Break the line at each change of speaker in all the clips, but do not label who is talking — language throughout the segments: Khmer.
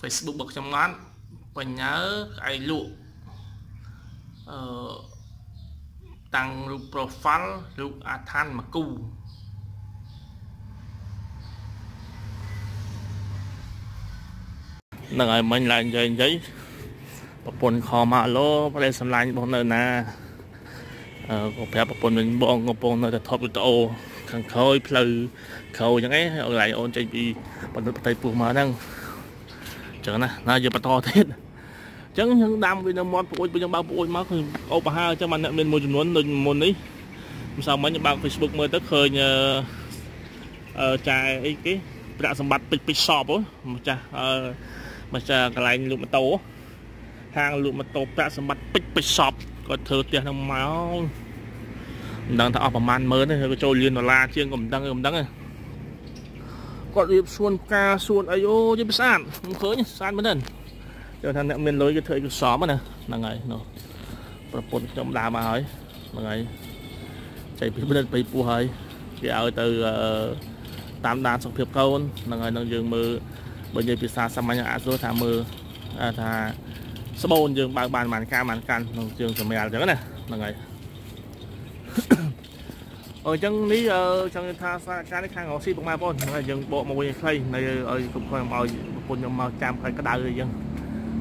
Facebook របស់ខ្ញុំអត់បញ្ញាឯលក់អឺតាំងរូប profile រូបអាឋានមកគូនឹងឲ្យមិញឡើងនិយាយនិយាយប្រពន្ធខមកឡូប្រទេសសម្លាញ់បងនៅណាអឺក៏ប្រាប់ប្រពន្ធវិញបងកំពុងនៅតែថតវីដេអូខាងក្រោយផ្លូវក្រោយអញ្ចឹងឯងអូនឡៃអូនចេញពីបណ្ឌិតប្រទេសពោះមកហ្នឹងអញ្ចឹងណាណាយកបន្តទៀតអញ្ចឹងយើងដាំវានៅមាត់ប្អួយយើងបើកប្អួយមកគឺអូបហាអញ្ចឹងបានអ្នកមានមួយចំនួនដូចមុននេះមិនសមមិញបើក Facebook មើលទៅឃើញអឺចាយអីគេប្រាក់សម្បត្តិពេជ្រពេជ្រសពម្ចាស់អឺម្ចាស់កន្លែងលក់ម៉ូតូហាងលក់ម៉ូតូប្រាក់សម្បត្តិពេជ្រពេជ្រសពគាត់ធ្វើផ្ទះនឹងមកមិនដឹងថាអស់ប្រហែលម៉ឺនទេក៏ចូលលានដុល្លារជាងក៏មិនដឹងក៏មិនដឹងទេ គាត់រៀបសួនផ្កាសួនអីអូយស្អាតមិនឃើញស្អាតមែនទេចូលថាអ្នកមានលុយគេធ្វើអីក៏សមណាហ្នឹងហើយនោះប្រពន្ធខ្ញុំដើរមកហើយហ្នឹងហើយចៃពីបិទពីពោះហើយគេឲ្យទៅតាមដានសុខភាពកូនហ្នឹងហើយនឹងយើងមើលបើនិយាយភាសាសាមញ្ញអាចសួរថាមើលថាស្បូនយើងបើកបានបានការបានកាន់ក្នុងជើងសម្រាលអញ្ចឹងណាហ្នឹងហើយ អញ្ចឹងនេះចង់ថាសារការនេះខាងរស៊ីបងប្អូនហ្នឹងហើយយើងបកមកវិញខ្លីនៅឲ្យគុំខំឲ្យប្រពន្ធខ្ញុំមកចាំឲ្យក្តៅអីចឹង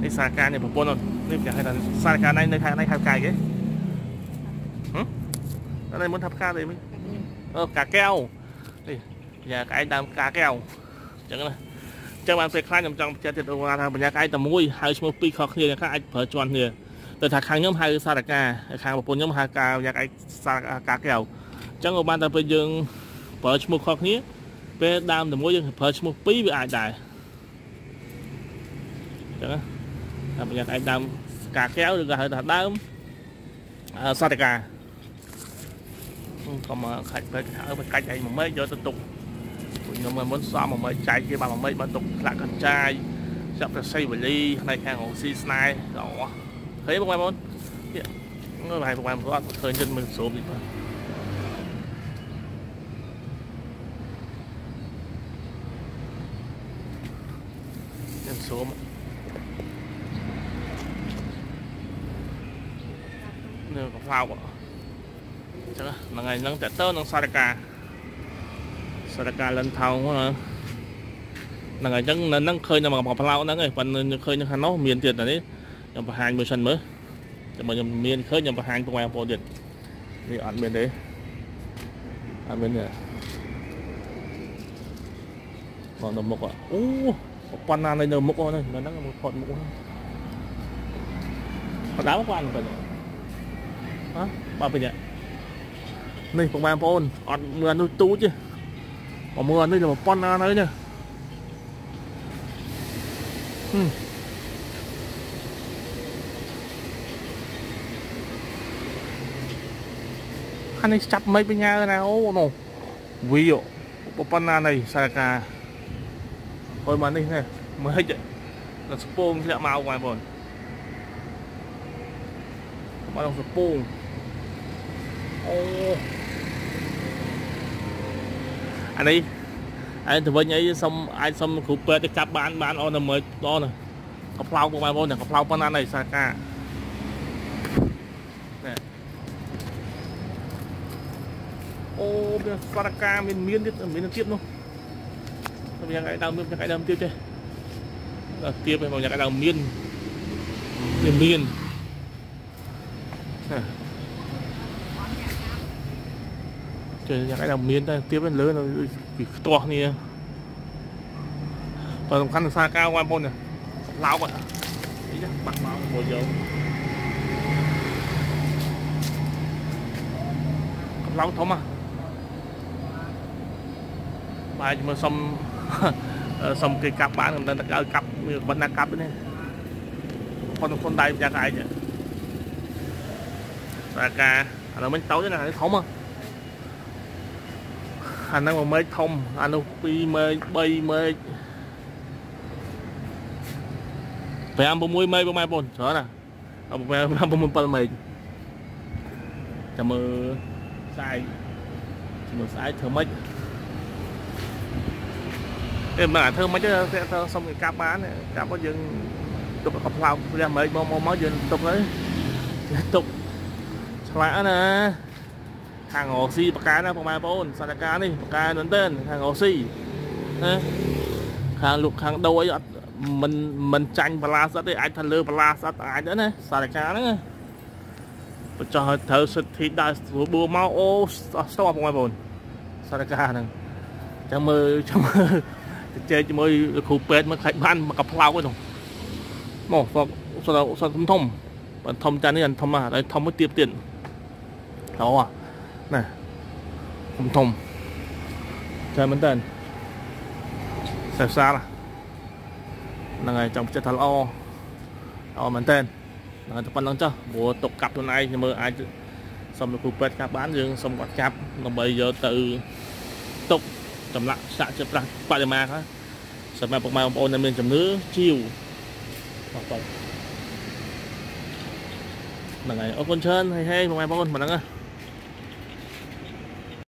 នេះសារការនេះប្រពន្ធនេះគេហៅថាសារការនេះនៅខាងនេះហៅកាយគេហ៎តែមុនថាផ្កាទេមិញអឺផ្កាកែវនេះយ៉ាក្អែកដើមផ្កាកែវអញ្ចឹងណាចឹងបានពេលខ្លះខ្ញុំចង់បញ្ជាក់ទៀតថាបញ្ញាកាយតែមួយហៅឈ្មោះពីរខុសគ្នាខ្លះអាចប្រើជាន់គ្នាតែថាខាងខ្ញុំហៅសារកាខាងប្រពន្ធខ្ញុំហៅកាបញ្ញាកាយសារកាកែវ ចឹងក៏បានតែពេលយើងប្រើឈ្មោះខុសគ្នាពេលដើមតែមួយយើងប្រើឈ្មោះពីរវាអាចដែរចឹងណាបញ្ញាកាយដើមកាកែវឬក៏ហៅថាដើមសារកាកុំខាច់ពេកហៅកាច់អីមួយម៉េចយកទៅទុកខ្ញុំមុនសមមួយចែកគេបានមួយបានទុកផ្លាក់កញ្ចាយចាប់ប្រស័យវលីផ្នែកខាងរស៊ីស្នេហ៍អូឃើញបងប្អូននេះមើលហើយបងប្អូនអត់ឃើញចិត្តមើលស្រូបនេះបាទ ខ្ញុំស្រូបនៅកផ្លោកអញ្ចឹងហ្នឹងហើយហ្នឹងតើតើនឹងសារកាសារការលិនថោងហ្នឹងហើយអញ្ចឹងនៅហ្នឹងឃើញតែមកផ្លោកហ្នឹងឯងប៉ុន្តែឃើញ ខាងនោះមានទៀតតែនេះខ្ញុំបង្ហាញមួយសិនមើលចាំខ្ញុំមានឃើញខ្ញុំបង្ហាញពុកម៉ែបងប្អូនទៀតនេះអត់មានទេអត់មានទេមកនៅមុខអូប៉ុណ្ណានៅមុខហ្នឹងហ្នឹងមកផុតមុខហ្នឹងបដាមកបានប៉ុណ្ណាហ៎បើពេញនេះពុកម៉ែបងប្អូនអត់មើលនោះទូចទេមកមើលនេះតែប៉ុណ្ណានៅនេះហឹមអានេះចាប់មិនបញ្ញាណាអូនោះវីប៉ុណ្ណានៃសារការ អើយមកនេះនេះមើលហិចដល់ស្ពងធ្លាក់មកបងប្អូនមកដល់ស្ពងអូអានេះឯងទៅវិញអីសុំអាចសុំគ្រូពេទ្យទៅចាប់បានបានអូនតែមើលដល់ណាកផ្លោកបងប្អូនតែកផ្លោកប៉ុណ្ណានៃសាការអូមានសារការមានមានទៀតមានទៀតនោះ តែយ៉ាងឯដើមមានយ៉ាងឯដើមទៀតទេដល់ទៀតឯងបងយ៉ាងឯដើមមានមានមានចេះយ៉ាងឯដើមមានតែទៀតលើនៅពីខ្ទាស់គ្នាបើសំខាន់សារការបងប្អូនឡោកនេះបាក់មកមួយយកឡោកធំហ៎ បាយមើលសុំសុំគេកាប់បានមិនដឹងតែឲ្យកាប់មានប៉ុណ្ណាកាប់នេះប៉ុនប៉ុនដៃយ៉ាងឯងតែការឥឡូវមិញតូចណាធំហ៎អាហ្នឹង1ម៉ែត្រធំអានោះ2ម៉ែត្រ3ម៉ែត្រ5 6ម៉ែត្របងប្អូនច្រើនណា5 6 7ម៉ែត្រចាំមើលស្អាយមើលស្អាយធ្វើម៉េច ទេមិនអាចធ្វើមិនទេធ្វើសុំគេកាប់បានកាប់មកយើងទុកកផ្លោកផ្ទះមិនមកមកមកយើងទុកទៅទុកឆ្លាក់ណាខាងអូស៊ីបកាណាបងប្អូនសតកានេះបកាមែនទែនខាងអូស៊ីណាខាងលោកខាងដូអីអត់មិនមិនចាញ់បលាស្អិតទេអាចថាលើបលាស្អិតអាចដែរណាសតកាហ្នឹងបញ្ចោះឲ្យត្រូវសិទ្ធិដើរបួមកអូស្ទប់បងប្អូនសតកាហ្នឹងចាំមើលចាំមើល ទៅជែកជាមួយគ្រូពេទ្យមកខ្លាច់បានមកកផ្លោកហ្នឹងមកសតសតសតធំធំបើធំចានេះធំណាស់ហើយធំមួយទៀតទៀតអូណាធំធំចាមែនតើសាសាឡាហ្នឹងហើយចង់ចិត្តថាល្អល្អមែនតើហ្នឹងតែប៉ុណ្្នឹងចុះព្រោះຕົកកាប់ខ្លួនឯងមើលអាចសុំលោកគ្រូពេទ្យកាប់បានយើងសុំគាត់កាប់ដើម្បីយកទៅຕົក ចម្លាក់សាក់ជាប្រាស់បរិមាហ្នឹងសម្រាប់ពុកម៉ែបងប្អូនដែលមានជំនឿជីវបងប្អូនហ្នឹងហើយអរគុណច្រើនហើយហេបងប្អូនប៉ុណ្ណឹងណា